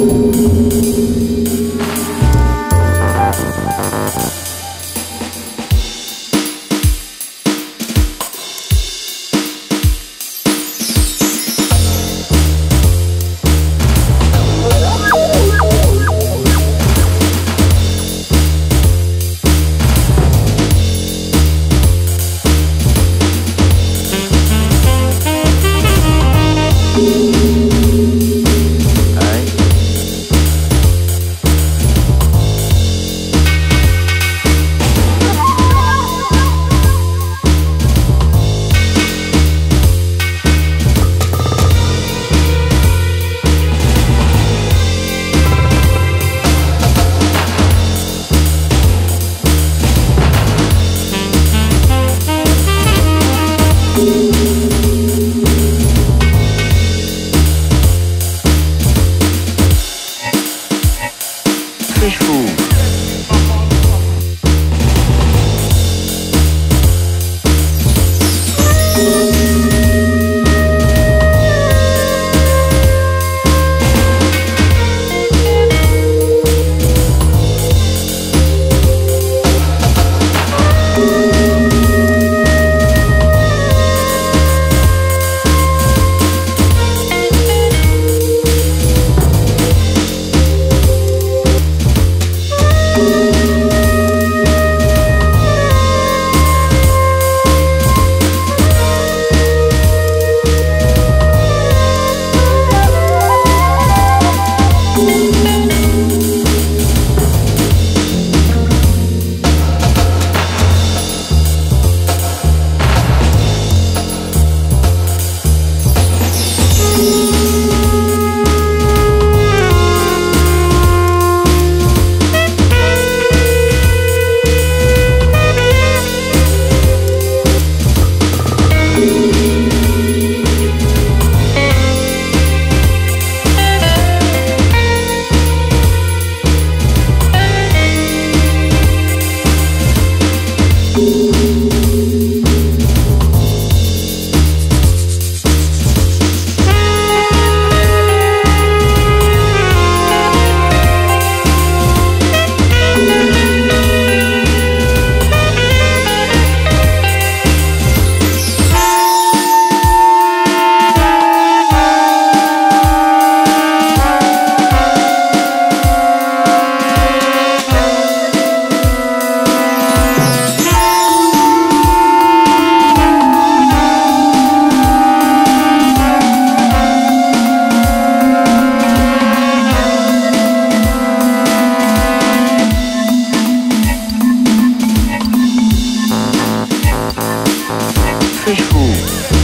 Música yeah.